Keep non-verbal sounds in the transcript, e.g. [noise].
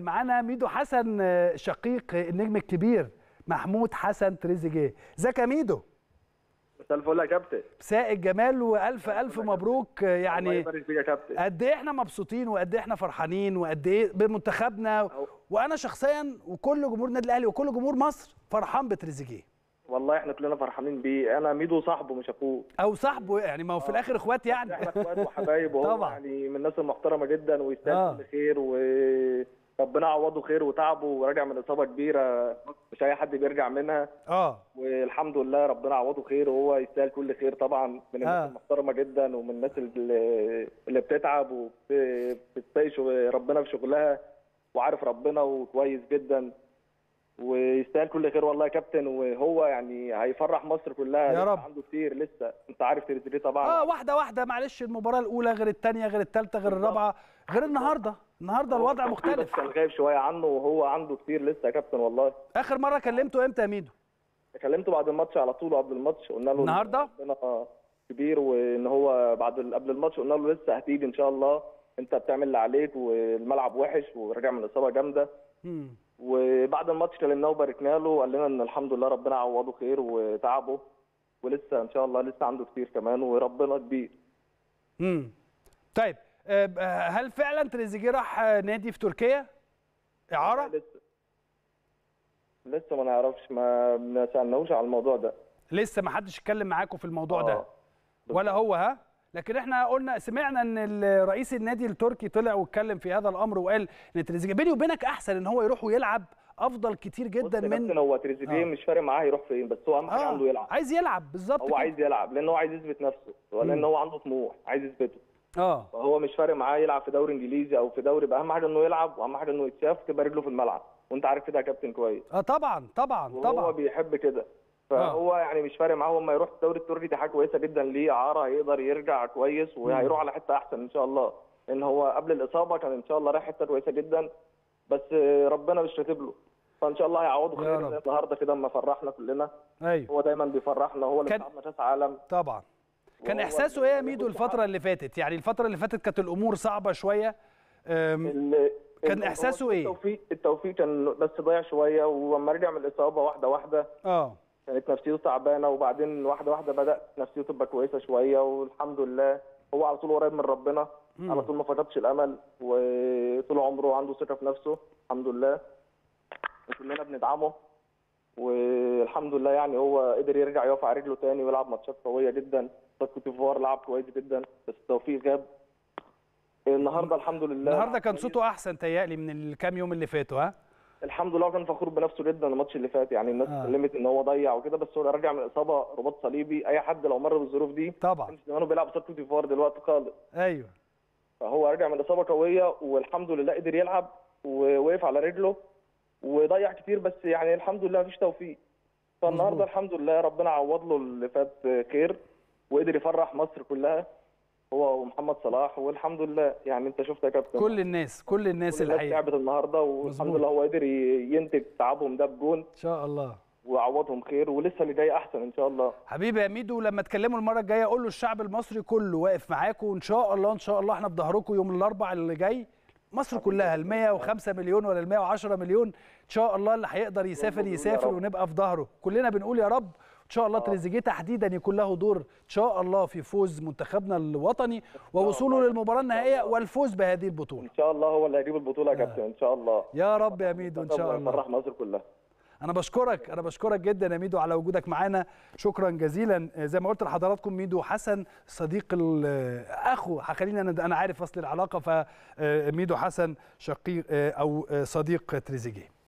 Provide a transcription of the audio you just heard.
معانا ميدو حسن آه، شقيق النجم الكبير محمود حسن تريزيجيه. ازيك يا ميدو؟ مساء الفل يا كابتن. مساء الجمال وألف ألف مبروك آه، الله يعني يبارك فيك يا كابتن. قد إيه إحنا مبسوطين وقد إيه إحنا فرحانين وقد إيه بمنتخبنا وأنا شخصيا وكل جمهور النادي الأهلي وكل جمهور مصر فرحان بتريزيجيه. والله إحنا كلنا فرحانين بيه. أنا ميدو صاحبه مش أخوه. أو صاحبه يعني ما هو في الآخر إخوات يعني. إحنا إخوات وحبايب وهو [laughs] طبعا. يعني من الناس المحترمة جدا ويستاهل آه. كل خير وربنا يعوضه خير وتعبه وراجع من إصابة كبيرة مش أي حد بيرجع منها. آه. والحمد لله ربنا يعوضه خير وهو يستاهل كل خير طبعا من الناس آه. المحترمة جدا ومن الناس اللي, اللي بتتعب وبتتقي شغ- ربنا في شغلها وعارف ربنا وكويس جدا ويستاهل كل خير. والله يا كابتن وهو يعني هيفرح مصر كلها. يا رب. عنده كتير لسه. أنت عارف تريزيجيه طبعا. آه واحدة واحدة. معلش المباراة الأولى غير الثانية غير الثالثه غير الرابعة غير النهارده. النهارده الوضع بس مختلف. كان غايب شوية عنه وهو عنده كتير لسه يا كابتن والله. آخر مرة كلمته إمتى يا ميدو؟ كلمته بعد الماتش على طول قبل الماتش قلنا له إن النهاردة؟ ربنا كبير وإن هو بعد قبل الماتش قلنا له لسه هتيجي إن شاء الله. أنت بتعمل اللي عليك والملعب وحش وراجع من اصابه جامدة. وبعد الماتش كلمناه وباركنا له وقال لنا إن الحمد لله ربنا عوضه خير وتعبه. ولسه إن شاء الله لسه عنده كتير كمان وربنا كبير. امم طيب. هل فعلا تريزيجيه راح آه، نادي في تركيا؟ إعارة؟ لسه. لسه ما نعرفش ما ما سألناهوش على الموضوع ده. لسه ما حدش اتكلم معاكم في الموضوع ده. آه. ولا هو ها؟ لكن إحنا قلنا سمعنا إن رئيس النادي التركي طلع واتكلم في هذا الأمر وقال إن تريزيجيه بيني وبينك أحسن إن هو يروح ويلعب أفضل كتير جدا من هو تريزيجيه آه. مش فارق معاه يروح فين بس هو أهم حاجة عنده يلعب. عايز يلعب بالظبط هو كده. عايز يلعب لأن هو عايز يثبت نفسه ولان هو عنده طموح عايز يثبته. آه. فهو مش فارق معاه يلعب في دوري انجليزي أو في دوري بقى اهم حاجة انه يلعب واهم حاجة انه يتشاف تبقى رجله في الملعب. وانت عارف كده يا كابتن كويس. آه طبعا طبعا طبعا. بيحب كده. فهو يعني مش فارق معاه اما يروح الدوري التركي دي حاجة كويسة جدا ليه إعارة هيقدر يرجع كويس وهيروح على حتة أحسن إن شاء الله. لأن هو قبل الإصابة كان إن شاء الله رايح حتة كويسة جدا بس ربنا مش كاتب له. فإن شاء الله هيعوضه خير النهارده كده اما فرحنا كلنا. أيوه. هو دايما بيفرحنا هو اللي كان- كاس عالم. طبعا. كان إحساسه إيه يا ميدو الفترة اللي فاتت؟ يعني الفترة اللي فاتت كانت الأمور صعبة شوية. كان هو إيه؟ التوفيق التوفيق كان بس ضايع شوية ولما رجع من الإصابة واحدة واحدة آه. كانت نفسيته تعبانة وبعدين واحدة واحدة بدا نفسيته تبقى كويسة شوية والحمد لله هو على طول قريب من ربنا مم. على طول ما فقدش الأمل وطول عمره عنده ثقة في نفسه الحمد لله. وكلنا بندعمه والحمد لله يعني هو قدر يرجع يقف على رجله تاني ويلعب ماتشات قوية جدا. كوت ديفوار لعب كويس جدا؟ بس التوفيق غاب النهارده الحمد لله. النهارده كان صوته أحسن تهيألي من الكام يوم اللي فاتوا ها؟ الحمد لله كان فخور بنفسه جدا الماتش اللي فات. يعني الناس آه. اتكلمت إن هو ضيع وكده بس هو راجع من اصابه رباط صليبي. أي حد لو مر بالظروف دي طبعا. زمانه بيلعب قصاد كوت ديفوار دلوقتي خالص. أيوه. فهو راجع من إصابة قوية والحمد لله قدر يلعب ووقف على رجله وضيع كتير بس يعني الحمد لله مفيش توفيق. فالنهاردة. الحمد لله ربنا عوض له اللي فات خير. وقدر يفرح مصر كلها هو ومحمد صلاح والحمد لله. يعني انت شفت يا كابتن. كل الناس كل الناس كل الحقيقة. تعبت النهارده والحمد. لله هو قدر ينتج تعبهم ده بجون. إن شاء الله. وعوضهم خير ولسه اللي جاي أحسن إن شاء الله. حبيبي يا ميدو لما تكلموا المرة الجاية قول له الشعب المصري كله واقف معاكم. وان شاء الله إن شاء الله إحنا في ظهركم يوم الاربعاء اللي جاي. مصر كلها ال 105 مليون ولا ال 110 مليون. إن شاء الله اللي هيقدر يسافر يسافر. ونبقى في ظهره. كلنا بنقول يا رب إن شاء الله تريزيجيه تحديدا يكون له دور إن شاء الله في فوز منتخبنا الوطني ووصوله للمباراة النهائية والفوز بهذه البطولة. إن شاء الله هو اللي هيجيب البطولة يا كابتن إن شاء الله. يا رب يا ميدو إن شاء الله. ويفرح مصر كلها. أنا بشكرك أنا بشكرك جدا يا ميدو على وجودك معانا. شكرا جزيلا. زي ما قلت لحضراتكم ميدو حسن صديق أخو. خليني أنا أنا عارف اصل العلاقة فميدو حسن شقيق أو صديق تريزيجيه.